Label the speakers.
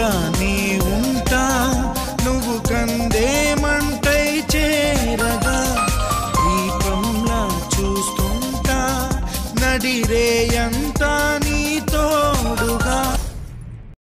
Speaker 1: తోడుగా నీ ఉంటా. నువ్వు కందేమంటై చేరగా. దీపంలా చూస్తుంటా. నడిరేయంతా నీ